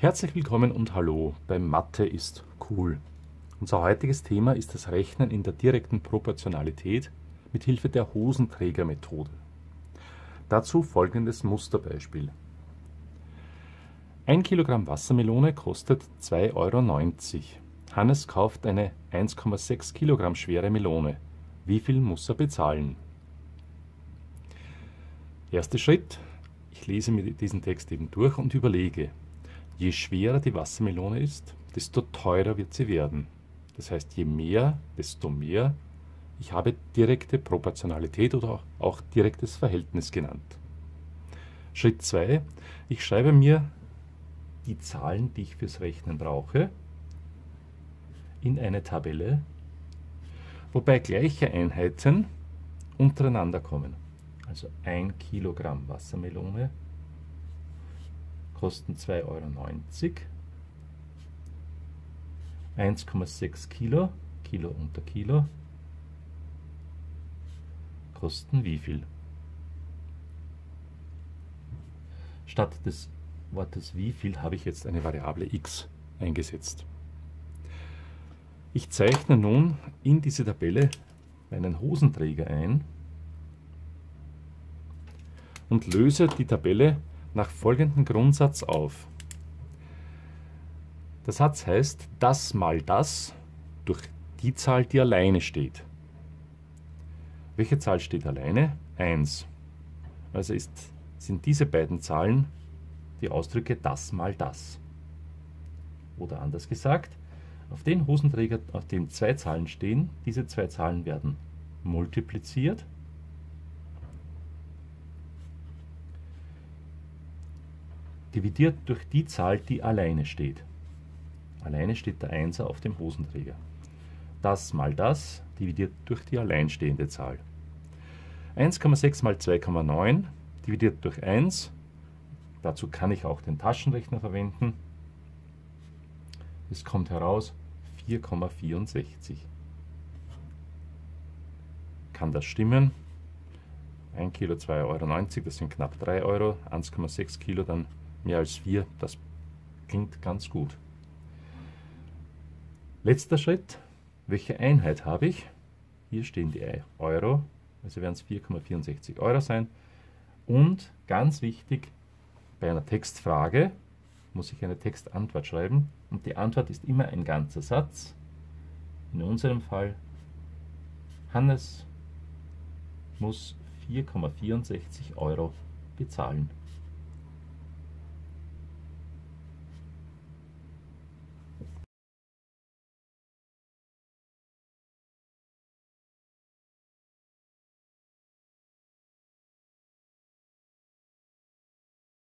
Herzlich willkommen und hallo bei Mathe ist cool. Unser heutiges Thema ist das Rechnen in der direkten Proportionalität mit Hilfe der Hosenträgermethode. Dazu folgendes Musterbeispiel. Ein Kilogramm Wassermelone kostet 2,90 Euro. Hannes kauft eine 1,6 Kilogramm schwere Melone. Wie viel muss er bezahlen? Erster Schritt. Ich lese mir diesen Text eben durch und überlege, Je schwerer die Wassermelone ist, desto teurer wird sie werden. Das heißt, je mehr, desto mehr. Ich habe direkte Proportionalität oder auch direktes Verhältnis genannt. Schritt 2. Ich schreibe mir die Zahlen, die ich fürs Rechnen brauche, in eine Tabelle, wobei gleiche Einheiten untereinander kommen. Also 1 Kilogramm Wassermelone kosten 2,90 Euro. 1,6 Kilo, Kilo unter Kilo, kosten wie viel? Statt des Wortes wie viel habe ich jetzt eine Variable x eingesetzt. Ich zeichne nun in diese Tabelle meinen Hosenträger ein und löse die Tabelle nach folgendem Grundsatz auf. Der Satz heißt, das mal das durch die Zahl, die alleine steht. Welche Zahl steht alleine? 1. Also ist, sind diese beiden Zahlen die Ausdrücke das mal das. Oder anders gesagt, auf den Hosenträger, auf dem zwei Zahlen stehen, diese zwei Zahlen werden multipliziert dividiert durch die Zahl, die alleine steht. Alleine steht der Einser auf dem Hosenträger. Das mal das dividiert durch die alleinstehende Zahl. 1,6 mal 2,9 dividiert durch 1. Dazu kann ich auch den Taschenrechner verwenden. Es kommt heraus 4,64. Kann das stimmen? 1 Kilo 2,90 Euro, das sind knapp 3 Euro. 1,6 Kilo dann mehr als 4, das klingt ganz gut. Letzter Schritt, welche Einheit habe ich? Hier stehen die Euro, also werden es 4,64 Euro sein. Und ganz wichtig, bei einer Textfrage muss ich eine Textantwort schreiben und die Antwort ist immer ein ganzer Satz. In unserem Fall, Hannes muss 4,64 Euro bezahlen.